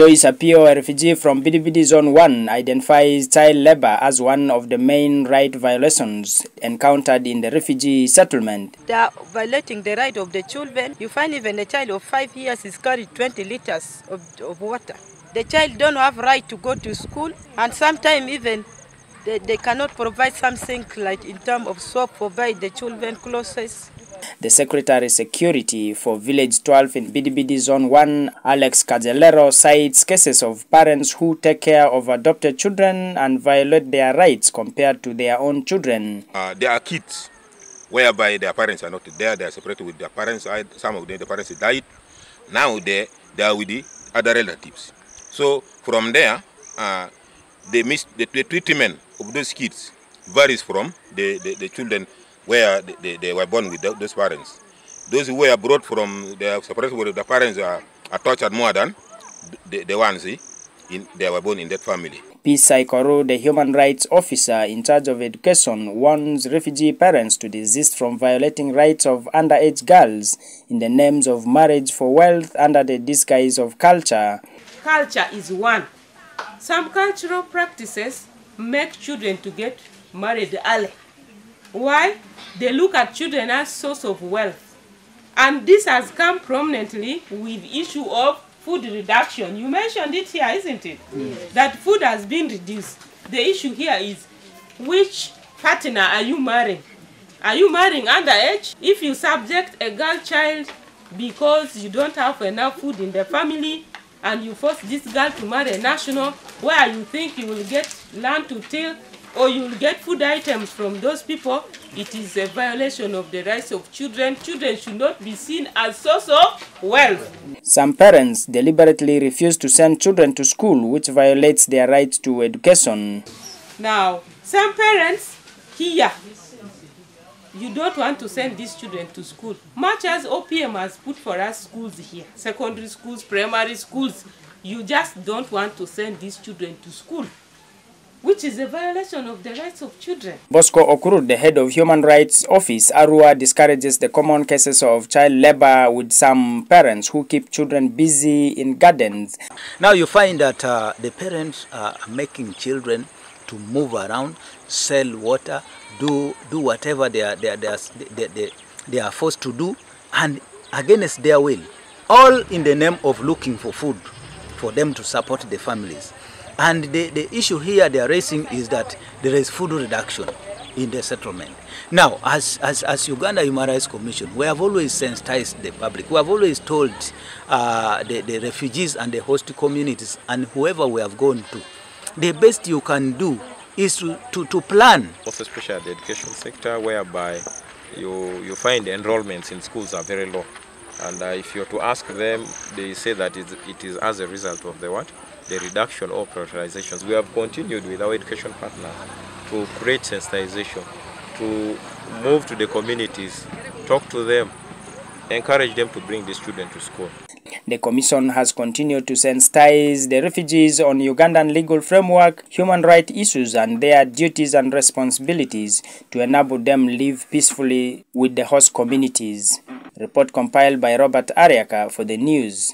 Joyce Apio, a refugee from Bidibidi Zone 1, identifies child labor as one of the main right violations encountered in the refugee settlement. They are violating the right of the children. You find even a child of five years is carried 20 liters of, of water. The child don't have right to go to school and sometimes even they, they cannot provide something like in terms of soap, provide the children clothes. The Secretary Security for Village 12 in Bidibidi Zone 1, Alex Cajalero, cites cases of parents who take care of adopted children and violate their rights compared to their own children. Uh, there are kids whereby their parents are not there, they are separated with their parents. Some of them, the parents died. Now they, they are with the other relatives. So from there, uh, the, the treatment of those kids varies from the, the, the children where they, they, they, were born with those parents. Those who were brought from the separated with the parents are, are tortured more than the, the ones in, they were born in that family. Peace Saikoro, the human rights officer in charge of education, warns refugee parents to desist from violating rights of underage girls in the names of marriage for wealth under the disguise of culture. Culture is one. Some cultural practices make children to get married early. Why? They look at children as source of wealth. And this has come prominently with issue of food reduction. You mentioned it here, isn't it? Yes. That food has been reduced. The issue here is which partner are you marrying? Are you marrying underage? If you subject a girl child because you don't have enough food in the family and you force this girl to marry a national where you think you will get land to till or you will get food items from those people, it is a violation of the rights of children. Children should not be seen as source of wealth. Some parents deliberately refuse to send children to school, which violates their right to education. Now, some parents here, you don't want to send these children to school. Much as OPM has put for us schools here, secondary schools, primary schools, you just don't want to send these children to school which is a violation of the rights of children. Bosco Okurud, the head of Human Rights Office, Arua, discourages the common cases of child labor with some parents who keep children busy in gardens. Now you find that uh, the parents are making children to move around, sell water, do do whatever they are, they are, they are, they, they, they are forced to do, and against their will, all in the name of looking for food for them to support the families. And the, the issue here they are raising is that there is food reduction in the settlement. Now, as, as, as Uganda Human Rights Commission, we have always sensitized the public. We have always told uh, the, the refugees and the host communities and whoever we have gone to, the best you can do is to, to, to plan. Also, especially the education sector, whereby you, you find enrollments in schools are very low. And uh, if you're to ask them, they say that it is as a result of the what? the reduction of prioritizations. We have continued with our education partners to create sensitization, to move to the communities, talk to them, encourage them to bring these children to school. The Commission has continued to sensitize the refugees on Ugandan legal framework, human rights issues and their duties and responsibilities to enable them live peacefully with the host communities. Report compiled by Robert Ariaka for the news.